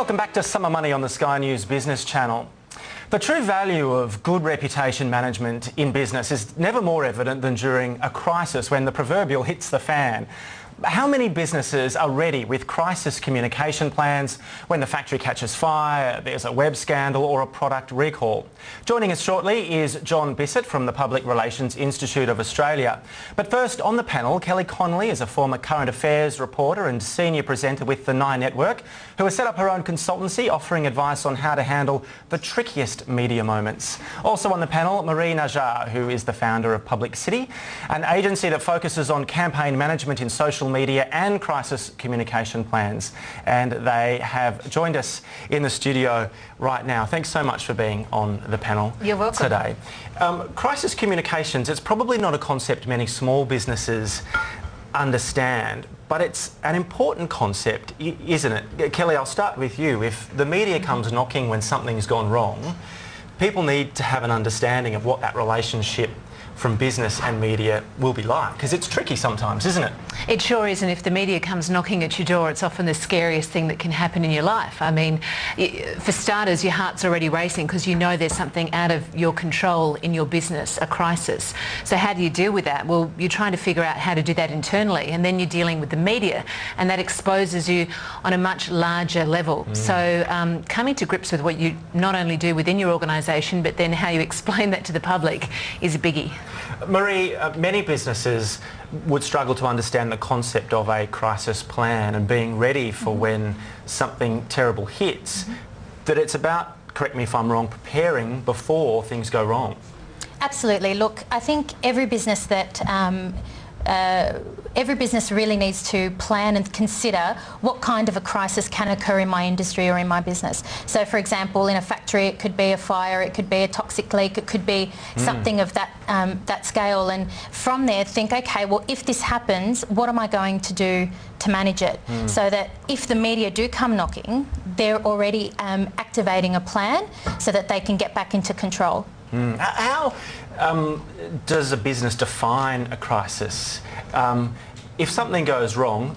Welcome back to Summer Money on the Sky News Business Channel. The true value of good reputation management in business is never more evident than during a crisis when the proverbial hits the fan. How many businesses are ready with crisis communication plans when the factory catches fire, there's a web scandal or a product recall? Joining us shortly is John Bissett from the Public Relations Institute of Australia. But first on the panel, Kellie Connolly is a former current affairs reporter and senior presenter with the Nine Network who has set up her own consultancy offering advice on how to handle the trickiest media moments. Also on the panel, Marie Najjar, who is the founder of Public City, an agency that focuses on campaign management in social media and crisis communication plans. And they have joined us in the studio right now. Thanks so much for being on the panel You're welcome. today. Um, crisis communications, it's probably not a concept many small businesses understand, but it's an important concept, isn't it? Kellie, I'll start with you. If the media comes knocking when something's gone wrong, people need to have an understanding of what that relationship from business and media will be like? Because it's tricky sometimes, isn't it? It sure is, and if the media comes knocking at your door, it's often the scariest thing that can happen in your life. I mean, for starters, your heart's already racing because you know there's something out of your control in your business, a crisis. So how do you deal with that? Well, you're trying to figure out how to do that internally, and then you're dealing with the media, and that exposes you on a much larger level. Mm. So um, coming to grips with what you not only do within your organisation, but then how you explain that to the public is a biggie. Marie, uh, many businesses would struggle to understand the concept of a crisis plan and being ready for mm-hmm. when something terrible hits. Mm-hmm. That it's about, correct me if I'm wrong, preparing before things go wrong. Absolutely. Look, I think every business that um, uh, every business really needs to plan and consider what kind of a crisis can occur in my industry or in my business. So for example, in a factory it could be a fire, it could be a toxic leak, it could be mm. something of that, um, that scale and from there think, okay, well if this happens, what am I going to do to manage it? Mm. So that if the media do come knocking, they're already um, activating a plan so that they can get back into control. Mm. How um, does a business define a crisis? Um, if something goes wrong,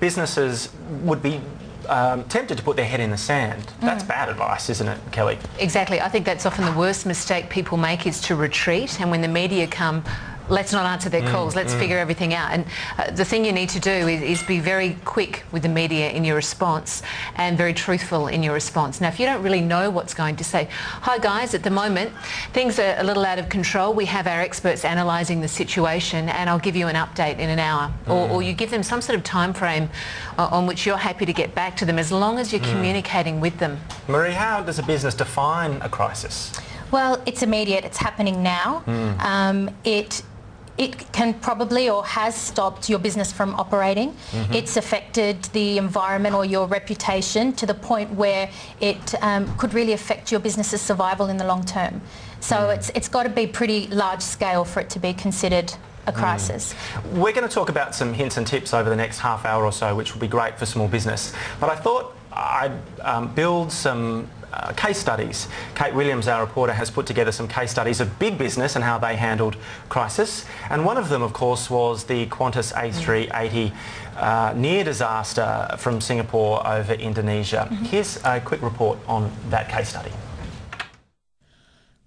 businesses would be um, tempted to put their head in the sand. That's mm. bad advice, isn't it, Kellie? Exactly. I think that's often the worst mistake people make is to retreat and when the media come let's not answer their mm, calls, let's mm. figure everything out. And uh, the thing you need to do is, is, be very quick with the media in your response and very truthful in your response. Now, if you don't really know what's going to say, hi guys, at the moment, things are a little out of control. We have our experts analysing the situation and I'll give you an update in an hour. Mm. Or, or, you give them some sort of time frame uh, on which you're happy to get back to them as long as you're mm. communicating with them. Marie, how does a business define a crisis? Well, it's immediate. It's happening now. Mm. Um, it it can probably or has stopped your business from operating. Mm-hmm. It's affected the environment or your reputation to the point where it um, could really affect your business's survival in the long term. So mm. it's, it's got to be pretty large scale for it to be considered a mm. crisis. Mm. We're going to talk about some hints and tips over the next half hour or so, which will be great for small business. But I thought I'd um, build some uh, case studies. Kate Williams, our reporter, has put together some case studies of big business and how they handled crisis. And one of them, of course, was the Qantas A380 uh, near disaster from Singapore over Indonesia. Mm -hmm. Here's a quick report on that case study.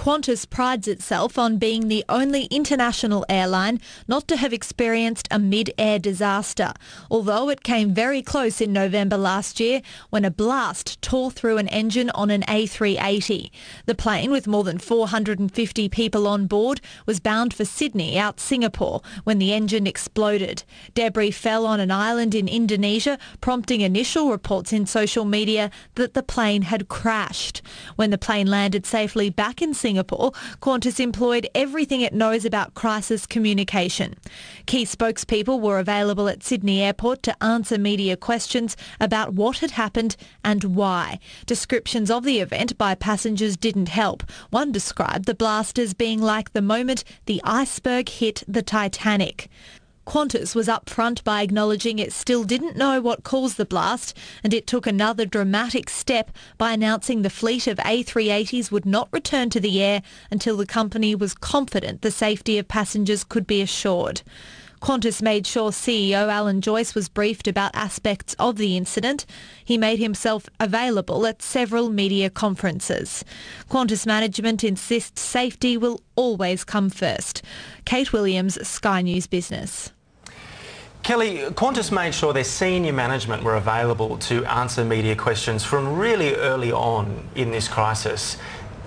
Qantas prides itself on being the only international airline not to have experienced a mid-air disaster, although it came very close in November last year when a blast tore through an engine on an A380. The plane, with more than 450 people on board, was bound for Sydney out Singapore when the engine exploded. Debris fell on an island in Indonesia, prompting initial reports in social media that the plane had crashed. When the plane landed safely back in Singapore, Singapore, Qantas employed everything it knows about crisis communication. Key spokespeople were available at Sydney Airport to answer media questions about what had happened and why. Descriptions of the event by passengers didn't help. One described the blast as being like the moment the iceberg hit the Titanic. Qantas was upfront by acknowledging it still didn't know what caused the blast and it took another dramatic step by announcing the fleet of A380s would not return to the air until the company was confident the safety of passengers could be assured. Qantas made sure CEO Alan Joyce was briefed about aspects of the incident. He made himself available at several media conferences. Qantas management insists safety will always come first. Kate Williams, Sky News Business. Kellie, Qantas made sure their senior management were available to answer media questions from really early on in this crisis.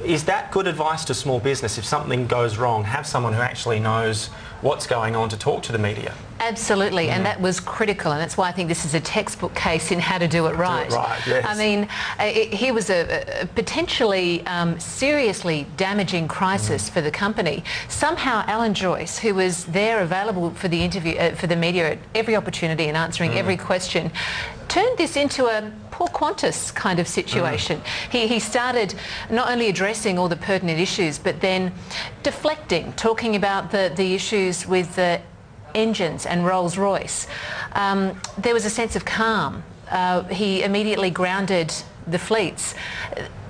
Is that good advice to small business? If something goes wrong, have someone who actually knows what's going on to talk to the media. Absolutely, mm. and that was critical, and that's why I think this is a textbook case in how to do it right. Do it right yes. I mean, uh, it, here was a, a potentially um, seriously damaging crisis mm. for the company. Somehow, Alan Joyce, who was there available for the interview uh, for the media at every opportunity and answering mm. every question, turned this into a poor Qantas kind of situation. Mm. He, he started not only addressing all the pertinent issues, but then deflecting, talking about the, the issues with the engines and Rolls-Royce. Um, there was a sense of calm. Uh, he immediately grounded the fleets.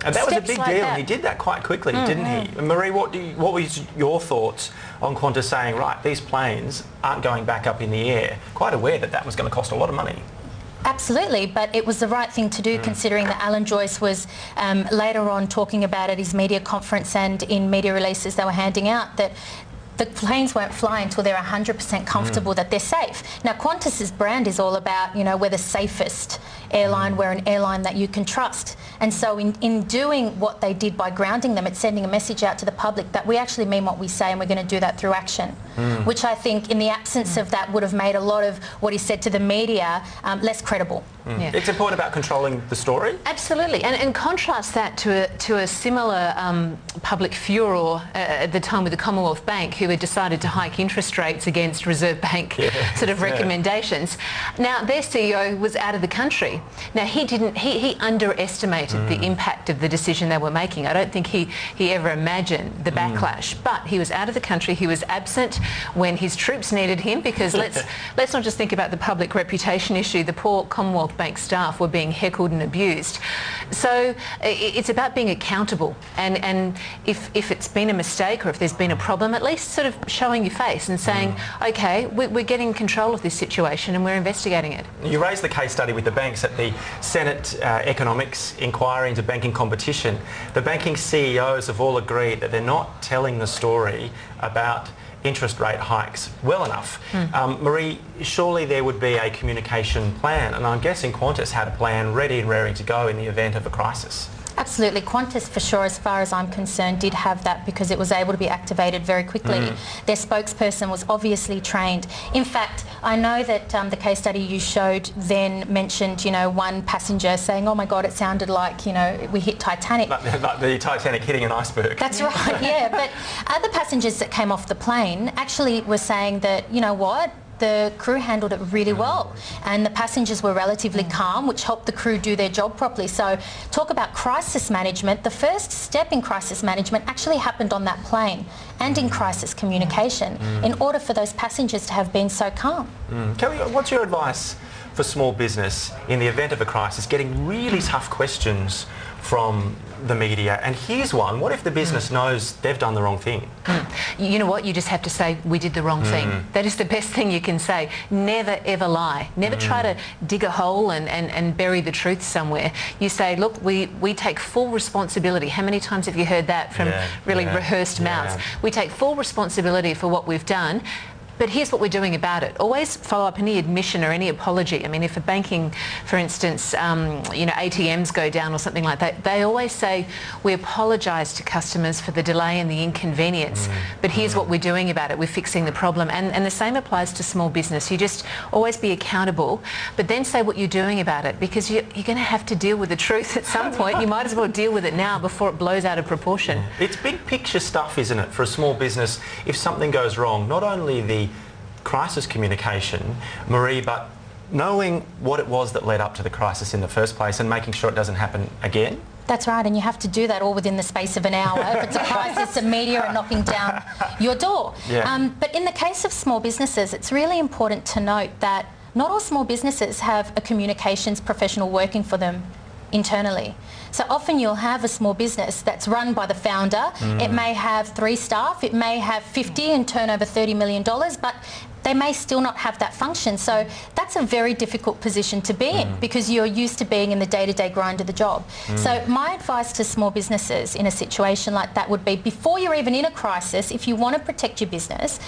And that was a big like deal. That. He did that quite quickly, mm, didn't he? Marie, what, you, what was your thoughts on Qantas saying, right, these planes aren't going back up in the air? Quite aware that that was going to cost a lot of money. Absolutely, but it was the right thing to do mm. considering that Alan Joyce was um, later on talking about at his media conference and in media releases they were handing out that the planes won't fly until they're 100% comfortable mm. that they're safe. Now Qantas's brand is all about, you know, we're the safest airline, mm. we're an airline that you can trust. And so in, in doing what they did by grounding them, it's sending a message out to the public that we actually mean what we say and we're going to do that through action, mm. which I think in the absence of that would have made a lot of what he said to the media um, less credible. Mm. Yeah. It's important about controlling the story. Absolutely, and, and contrast that to a, to a similar um, public furor uh, at the time with the Commonwealth Bank, who had decided to hike interest rates against Reserve Bank sort of recommendations. Yeah. Now their CEO was out of the country. Now he didn't. He, he underestimated mm. the impact of the decision they were making. I don't think he, he ever imagined the mm. backlash. Mm. But he was out of the country. He was absent when his troops needed him because let's let's not just think about the public reputation issue. The poor Commonwealth Bank staff were being heckled and abused. So it's about being accountable. And, and if, if it's been a mistake or if there's been a problem, at least sort of showing your face and saying, mm. okay, we're getting control of this situation and we're investigating it. You raised the case study with the banks at the Senate uh, Economics inquiry inquiry into banking competition, the banking CEOs have all agreed that they're not telling the story about interest rate hikes well enough. Mm. Um, Marie, surely there would be a communication plan, and I'm guessing Qantas had a plan ready and raring to go in the event of a crisis. Absolutely. Qantas, for sure, as far as I'm concerned, did have that because it was able to be activated very quickly. Mm. Their spokesperson was obviously trained. In fact, I know that um, the case study you showed then mentioned, you know, one passenger saying, oh my God, it sounded like, you know, we hit Titanic. Like, like the Titanic hitting an iceberg. That's right, yeah. But other passengers that came off the plane actually were saying that, you know what, the crew handled it really well and the passengers were relatively calm which helped the crew do their job properly. So talk about crisis management. The first step in crisis management actually happened on that plane and in crisis communication mm. in order for those passengers to have been so calm. Mm. Kellie, what's your advice for small business in the event of a crisis, getting really tough questions from the media. And here's one. What if the business mm. knows they've done the wrong thing? Mm. You know what? You just have to say, we did the wrong mm. thing. That is the best thing you can say. Never, ever lie. Never try to dig a hole and, and, and bury the truth somewhere. You say, look, we, we take full responsibility. How many times have you heard that from yeah, really yeah, rehearsed yeah. mouths? We take full responsibility for what we've done but here's what we're doing about it. Always follow up any admission or any apology. I mean, if a banking, for instance, um, you know, ATMs go down or something like that, they always say, we apologise to customers for the delay and the inconvenience, mm. but here's mm. what we're doing about it. We're fixing the problem. And, and the same applies to small business. You just always be accountable, but then say what you're doing about it because you, you're going to have to deal with the truth at some point. You might as well deal with it now before it blows out of proportion. It's big picture stuff, isn't it, for a small business? If something goes wrong, not only the crisis communication, Marie, but knowing what it was that led up to the crisis in the first place and making sure it doesn't happen again? That's right, and you have to do that all within the space of an hour. if it's a crisis, the media are knocking down your door. Yeah. Um, but in the case of small businesses, it's really important to note that not all small businesses have a communications professional working for them internally. So often you'll have a small business that's run by the founder. Mm. It may have three staff, it may have 50 and turn over $30 million, but they may still not have that function. So that's a very difficult position to be in mm. because you're used to being in the day-to-day grind of the job. Mm. So my advice to small businesses in a situation like that would be before you're even in a crisis, if you want to protect your business,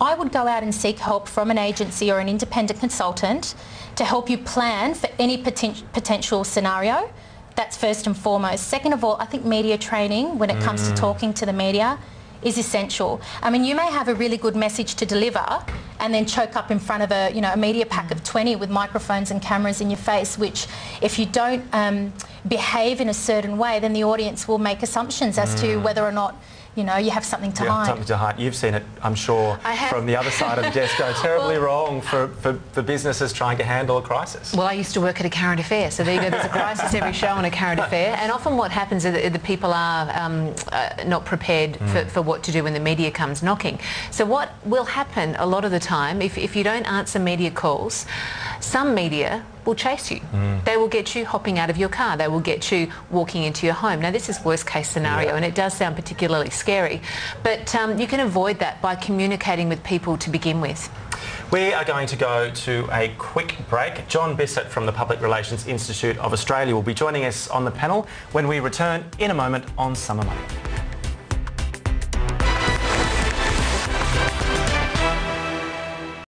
I would go out and seek help from an agency or an independent consultant to help you plan for any poten- potential scenario. That's first and foremost. Second of all, I think media training when it comes to mm. talking to the media is essential. I mean, you may have a really good message to deliver and then choke up in front of a, you know, a media pack of 20 with microphones and cameras in your face, which if you don't um, behave in a certain way, then the audience will make assumptions as to whether or not, you know, you have something to Yeah, hide. something to hide. You've seen it, I'm sure, I have. from the other side of the desk go terribly wrong for, for, for businesses trying to handle a crisis. Well, I used to work at a current affair, so there you go. There's a crisis every show on a current affair, and often what happens is that the people are um, uh, not prepared for, for what to do when the media comes knocking. So what will happen a lot of the time, if, if you don't answer media calls, some media will chase you. They will get you hopping out of your car. They will get you walking into your home. Now, this is worst case scenario, Yeah. and it does sound particularly scary, but um, you can avoid that by communicating with people to begin with. We are going to go to a quick break. John Bissett from the Public Relations Institute of Australia will be joining us on the panel when we return in a moment on Summer Money.